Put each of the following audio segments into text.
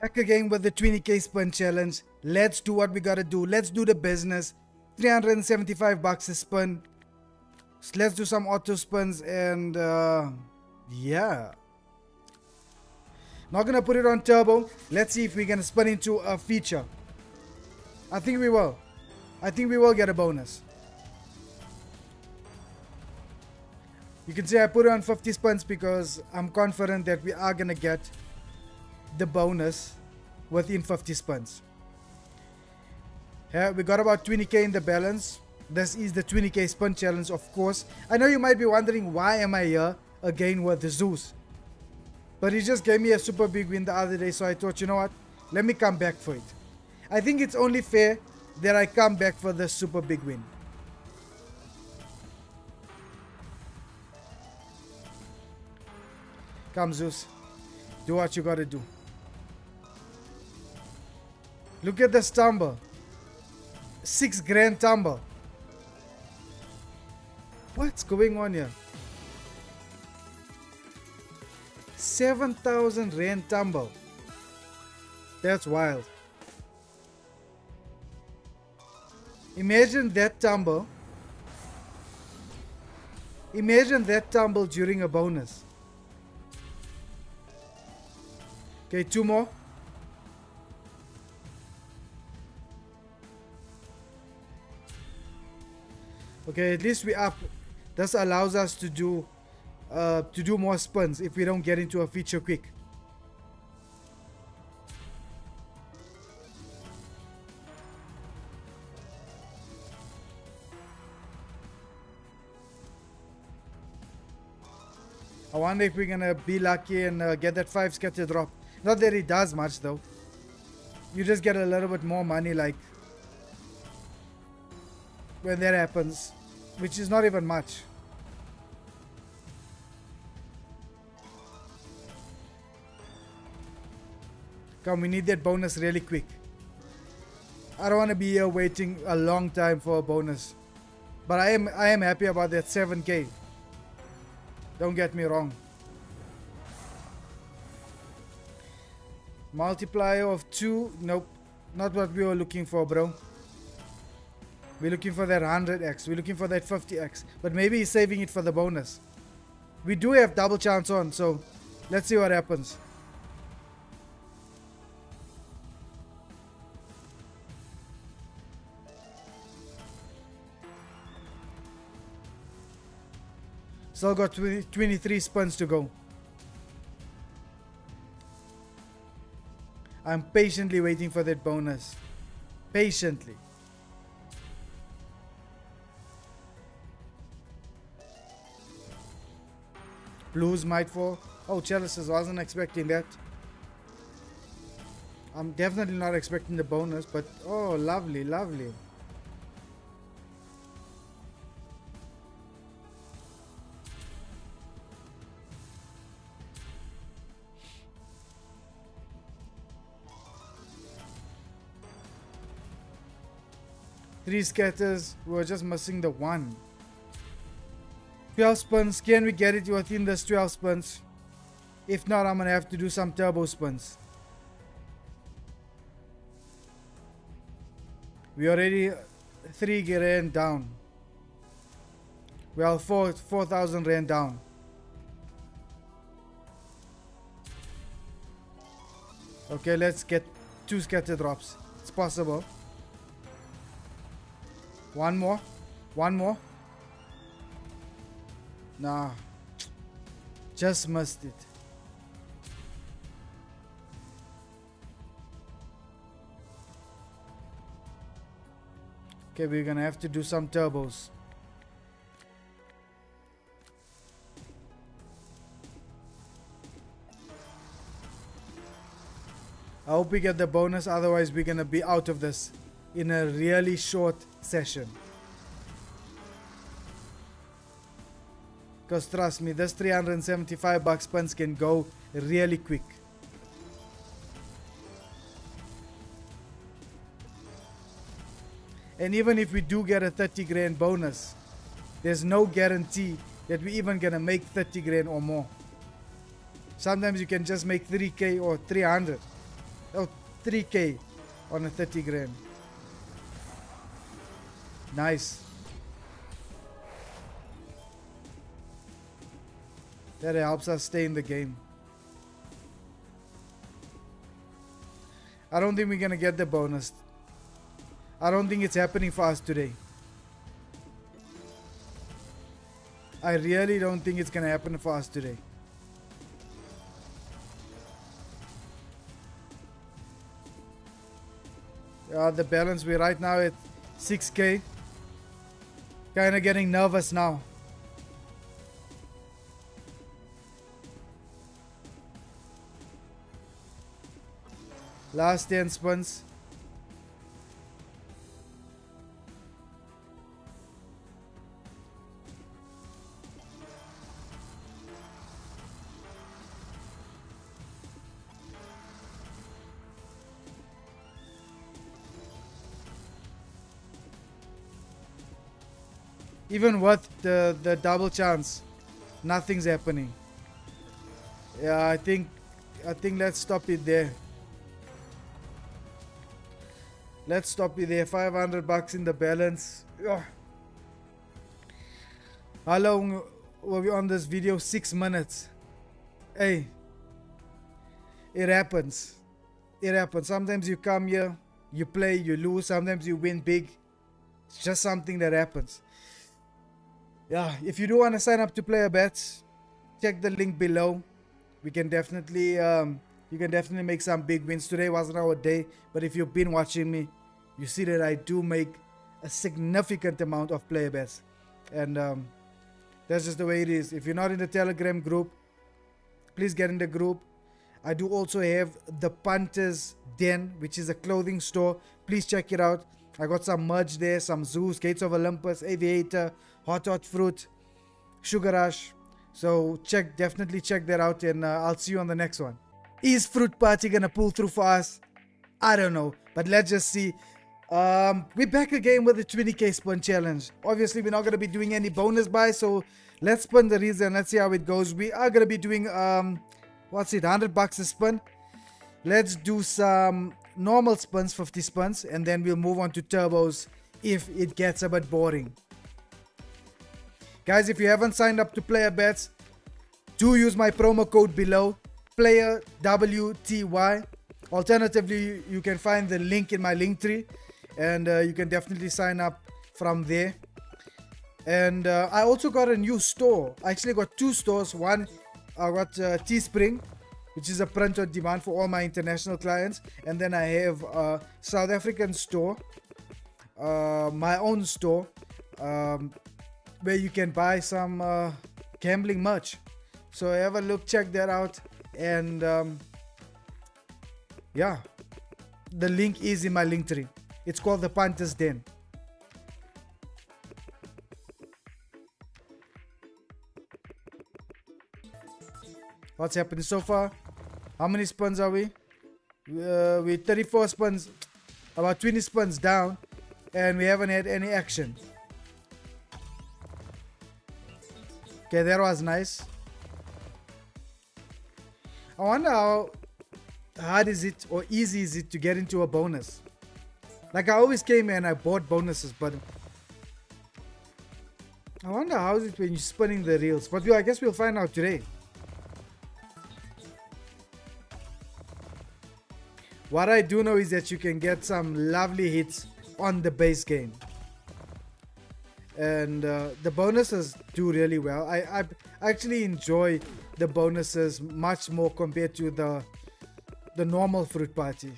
Back again with the 20k spin challenge. Let's do what we gotta do. Let's do the business. 375 bucks a spin. So let's do some auto spins and uh, yeah. Not gonna put it on turbo. Let's see if we're gonna spin into a feature. I think we will. I think we will get a bonus. You can see I put it on 50 spins because I'm confident that we are gonna get the bonus within 50 spins. Yeah, we got about 20k in the balance. This is the 20k spin challenge, of course. I know you might be wondering why am I here again with the Zeus. But he just gave me a super big win the other day, so I thought, you know what? Let me come back for it. I think it's only fair that I come back for the super big win. Come, Zeus. Do what you gotta do. Look at this tumble. Six grand tumble. What's going on here? 7,000 rand tumble. That's wild. Imagine that tumble. Imagine that tumble during a bonus. Okay, two more. Okay, at least we up. This allows us to do uh, to do more spins if we don't get into a feature quick. I wonder if we're gonna be lucky and uh, get that 5 scatter drop. Not that it does much though. You just get a little bit more money like when that happens. Which is not even much. Come, we need that bonus really quick. I don't want to be here waiting a long time for a bonus. But I am I am happy about that 7k. Don't get me wrong. Multiplier of 2. Nope. Not what we were looking for, bro. We're looking for that 100x. We're looking for that 50x. But maybe he's saving it for the bonus. We do have double chance on, so let's see what happens. Still got 20, 23 spins to go. I'm patiently waiting for that bonus. Patiently. Blues might fall. Oh, Chalices, I wasn't expecting that. I'm definitely not expecting the bonus, but oh, lovely, lovely. Three scatters, we are just missing the one. 12 spins, can we get it within this 12 spins? If not, I'm gonna have to do some turbo spins. We already 3 rand down. Well, 4 4,000 rand down. Okay, let's get two scatter drops. It's possible. One more. One more. Nah. Just missed it. Okay, we're gonna have to do some turbos. I hope we get the bonus, otherwise we're gonna be out of this in a really short session. Because trust me, this 375 bucks pence can go really quick. And even if we do get a 30 grand bonus, there's no guarantee that we're even gonna make 30 grand or more. Sometimes you can just make 3k or 300. Oh, 3k on a 30 grand. Nice. That helps us stay in the game. I don't think we're gonna get the bonus. I don't think it's happening for us today. I really don't think it's gonna happen for us today. Yeah, the balance we're right now at 6k. Kinda getting nervous now. Last 10 spins. Even with the, the double chance, nothing's happening. Yeah, I think I think let's stop it there. Let's stop it there. 500 bucks in the balance. Ugh. How long were we on this video? Six minutes. Hey, it happens. It happens. Sometimes you come here, you play, you lose. Sometimes you win big. It's just something that happens. Yeah, if you do want to sign up to Playabets, check the link below. We can definitely, um, you can definitely make some big wins. Today wasn't our day, but if you've been watching me, you see that I do make a significant amount of Playabets. And um, that's just the way it is. If you're not in the Telegram group, please get in the group. I do also have the Punters Den, which is a clothing store. Please check it out. I got some merch there, some Zeus, Gates of Olympus, Aviator, Hot Hot Fruit, Sugar Rush. So check, definitely check that out and uh, I'll see you on the next one. Is Fruit Party gonna pull through for us? I don't know, but let's just see. Um, we're back again with the 20k spin challenge. Obviously, we're not gonna be doing any bonus buys, so let's spin the reason. Let's see how it goes. We are gonna be doing um, what's it, 100 bucks a spin. Let's do some normal spins, 50 spins, and then we'll move on to turbos if it gets a bit boring. Guys, if you haven't signed up to Playabets, do use my promo code below, Player WTY. Alternatively, you can find the link in my link tree, and uh, you can definitely sign up from there. And uh, I also got a new store. I actually got two stores. One, I got uh, Teespring, which is a print on demand for all my international clients. And then I have a South African store, uh, my own store, um, where you can buy some uh, gambling merch. So have a look, check that out, and um, yeah, the link is in my link tree. It's called the Punters Den. What's happening so far? How many spins are we? Uh, we're 34 spins, about 20 spins down, and we haven't had any action. Okay, that was nice. I wonder how hard is it or easy is it to get into a bonus? Like I always came and I bought bonuses, but I wonder how is it when you're spinning the reels. But we, I guess we'll find out today. What I do know is that you can get some lovely hits on the base game. And uh, the bonuses do really well. I, I actually enjoy the bonuses much more compared to the the normal fruit party.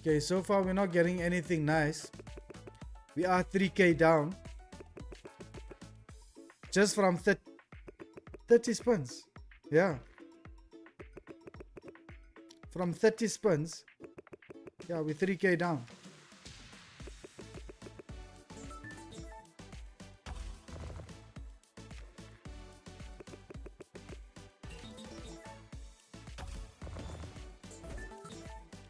Okay, so far we're not getting anything nice. We are 3k down just from 30, 30 spins. Yeah. From 30 spins. Yeah, we're 3k down.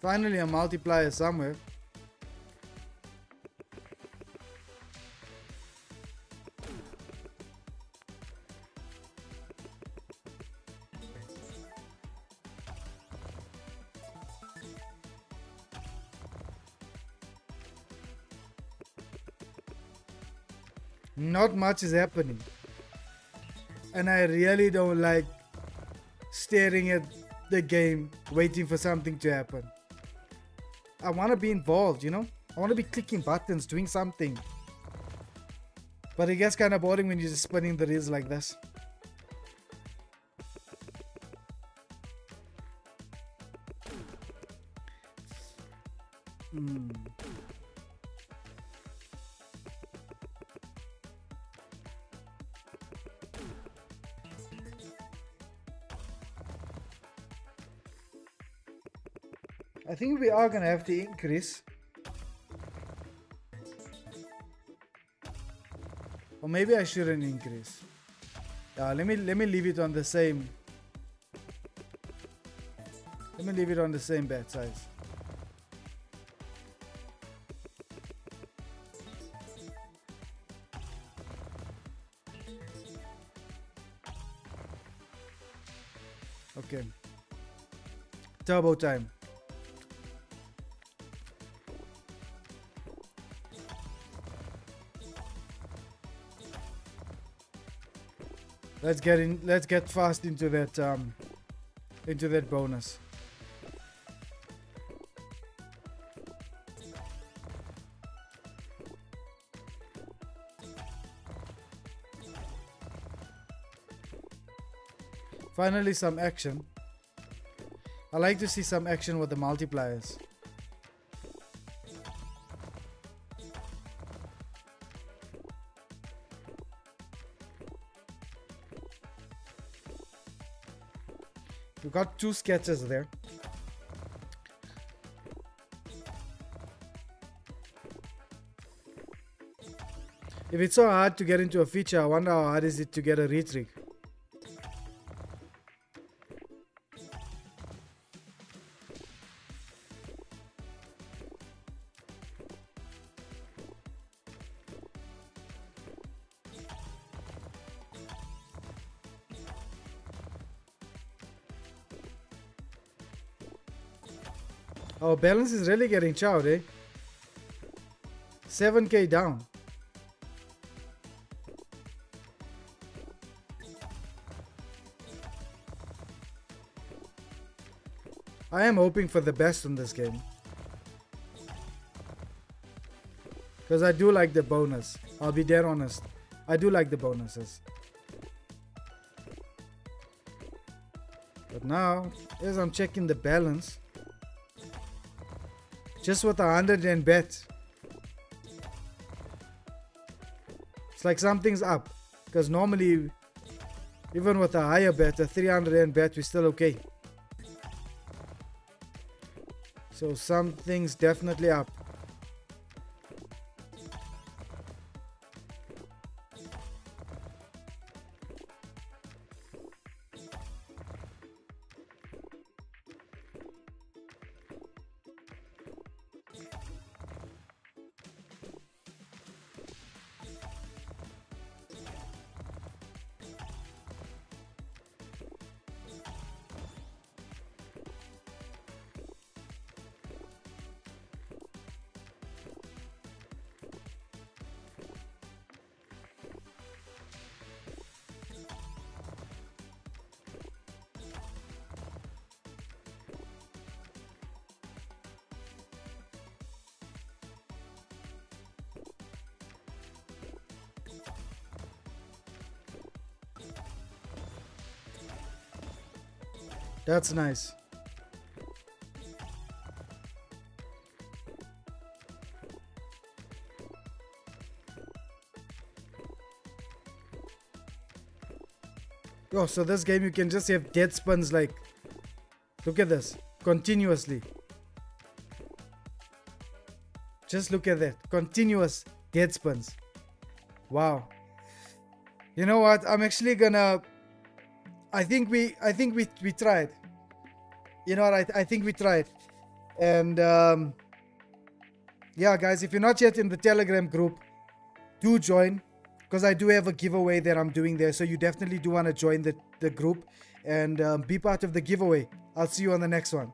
Finally a multiplier somewhere. Not much is happening. And I really don't like staring at the game waiting for something to happen. I want to be involved, you know? I want to be clicking buttons, doing something. But it gets kind of boring when you're just spinning the reels like this. I think we are gonna have to increase. Or maybe I shouldn't increase. Yeah, let me let me leave it on the same. Let me leave it on the same bet size. Okay. Turbo time. Let's get in. Let's get fast into that um, into that bonus. Finally, some action. I like to see some action with the multipliers. Got two scatters there. If it's so hard to get into a feature, I wonder how hard is it to get a retrig. Balance is really getting chowed, eh? 7k down. I am hoping for the best in this game. Because I do like the bonus. I'll be dead honest. I do like the bonuses. But now, as I'm checking the balance, just with a hundred and bet. It's like something's up. Because normally, even with a higher bet, a 300 and bet, we're still okay. So something's definitely up. That's nice. Oh, so this game you can just have dead spins like, look at this, continuously. Just look at that, continuous dead spins. Wow. You know what, I'm actually gonna I think we I think we we tried. You know what? I, I think we tried. And um, yeah, guys, if you're not yet in the Telegram group, do join because I do have a giveaway that I'm doing there. So you definitely do want to join the, the group and um, be part of the giveaway. I'll see you on the next one.